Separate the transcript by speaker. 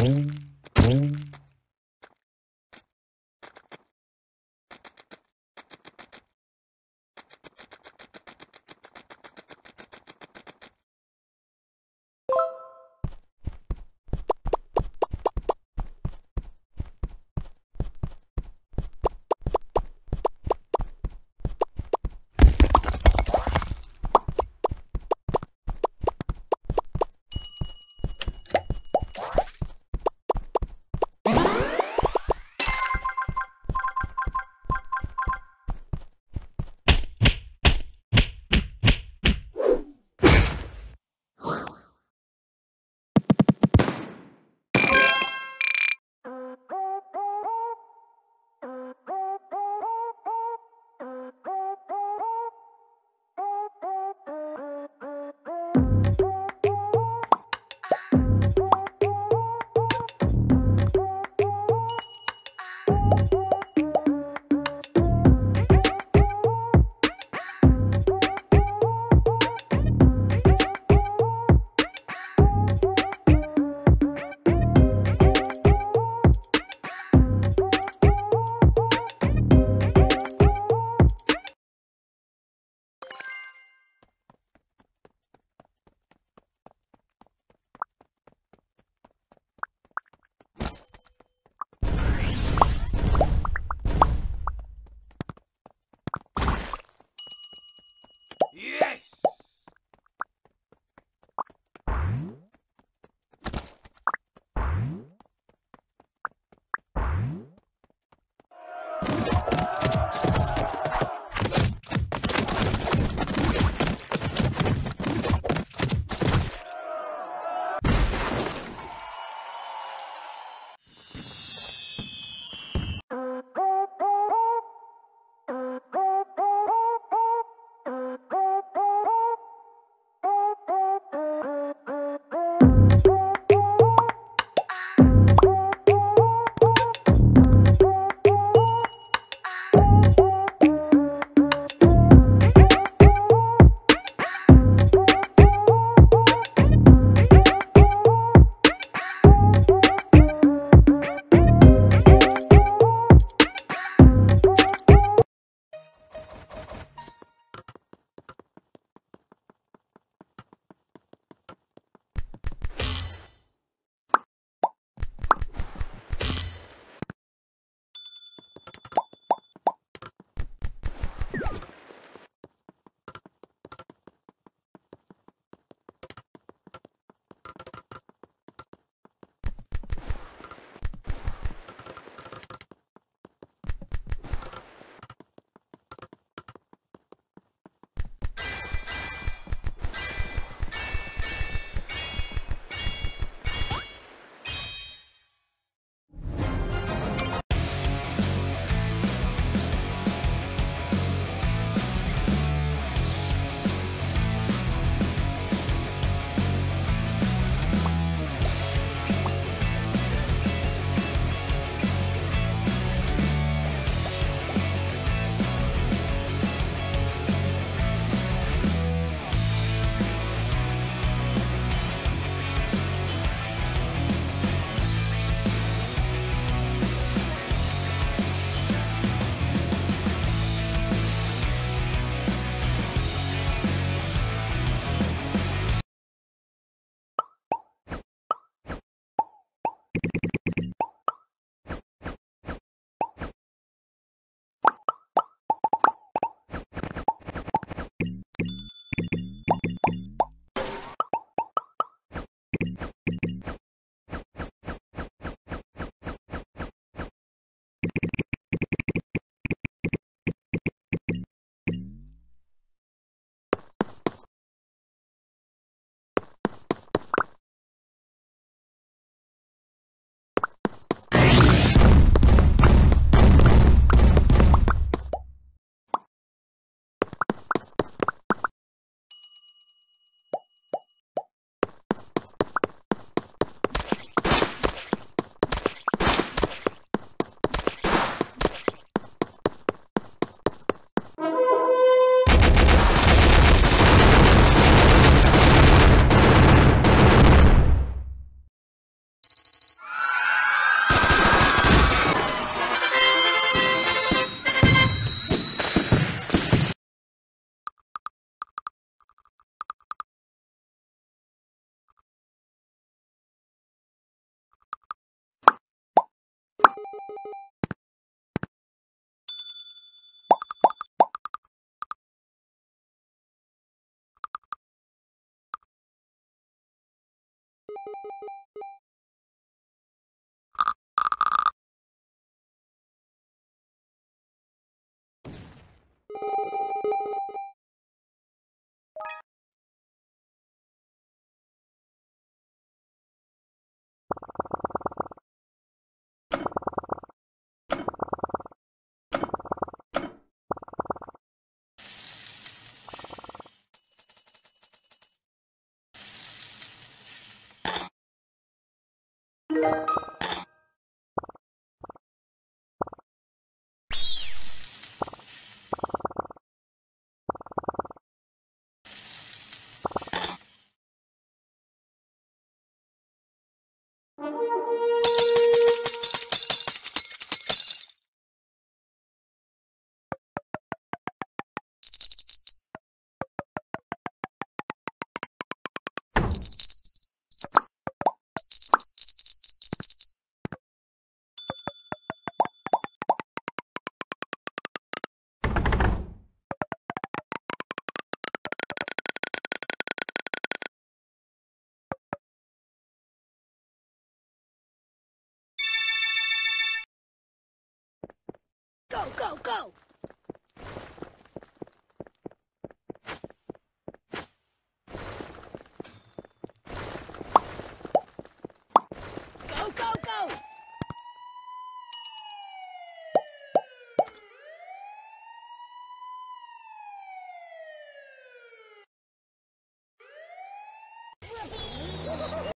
Speaker 1: Thank mm -hmm. you.
Speaker 2: Thank you.
Speaker 3: go, go, go!